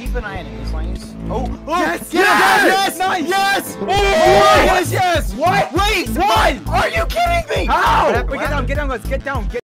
Keep an eye on these lanes. Oh, oh Yes, yes, yes, yes, nice. yes! Oh, yes, yes. What? Wait, What? Are you kidding me? How? Get down, get down, guys, get down, get